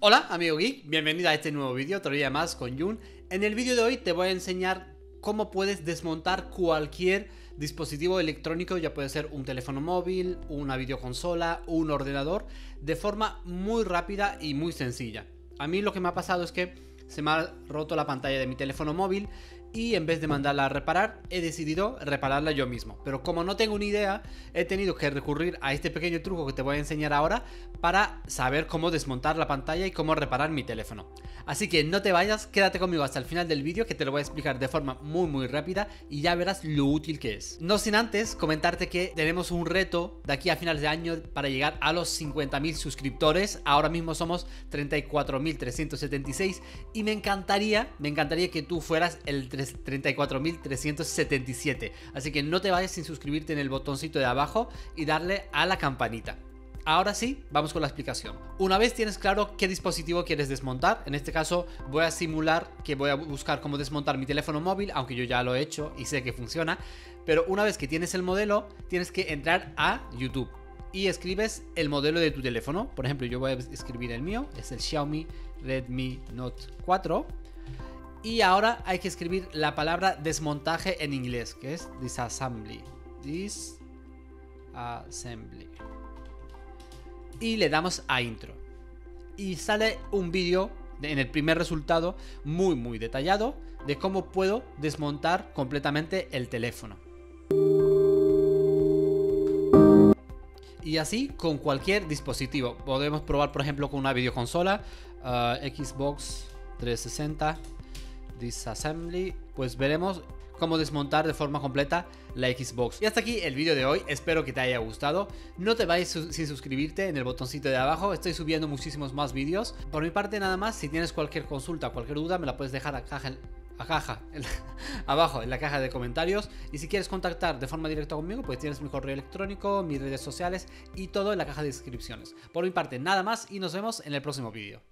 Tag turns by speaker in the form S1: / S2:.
S1: Hola amigo geek, bienvenido a este nuevo vídeo, otro día más con Jun. En el vídeo de hoy te voy a enseñar cómo puedes desmontar cualquier dispositivo electrónico, ya puede ser un teléfono móvil, una videoconsola, un ordenador, de forma muy rápida y muy sencilla. A mí lo que me ha pasado es que se me ha roto la pantalla de mi teléfono móvil y en vez de mandarla a reparar, he decidido repararla yo mismo. Pero como no tengo ni idea, he tenido que recurrir a este pequeño truco que te voy a enseñar ahora para saber cómo desmontar la pantalla y cómo reparar mi teléfono. Así que no te vayas, quédate conmigo hasta el final del vídeo que te lo voy a explicar de forma muy muy rápida y ya verás lo útil que es. No sin antes comentarte que tenemos un reto de aquí a finales de año para llegar a los 50.000 suscriptores. Ahora mismo somos 34.376 y me encantaría, me encantaría que tú fueras el 34.377. Así que no te vayas sin suscribirte en el botoncito de abajo y darle a la campanita. Ahora sí, vamos con la explicación. Una vez tienes claro qué dispositivo quieres desmontar, en este caso voy a simular que voy a buscar cómo desmontar mi teléfono móvil, aunque yo ya lo he hecho y sé que funciona, pero una vez que tienes el modelo, tienes que entrar a YouTube y escribes el modelo de tu teléfono. Por ejemplo, yo voy a escribir el mío, es el Xiaomi Redmi Note 4 y ahora hay que escribir la palabra desmontaje en inglés, que es disassembly. Disassembly. Y le damos a intro. Y sale un vídeo en el primer resultado muy muy detallado de cómo puedo desmontar completamente el teléfono. Y así con cualquier dispositivo. Podemos probar por ejemplo con una videoconsola, uh, Xbox 360 Disassembly, pues veremos cómo desmontar de forma completa la Xbox. Y hasta aquí el vídeo de hoy, espero que te haya gustado. No te vayas sin suscribirte en el botoncito de abajo, estoy subiendo muchísimos más vídeos. Por mi parte nada más, si tienes cualquier consulta, cualquier duda, me la puedes dejar a caja, a caja abajo en la caja de comentarios. Y si quieres contactar de forma directa conmigo, pues tienes mi correo electrónico, mis redes sociales y todo en la caja de descripciones. Por mi parte nada más y nos vemos en el próximo vídeo.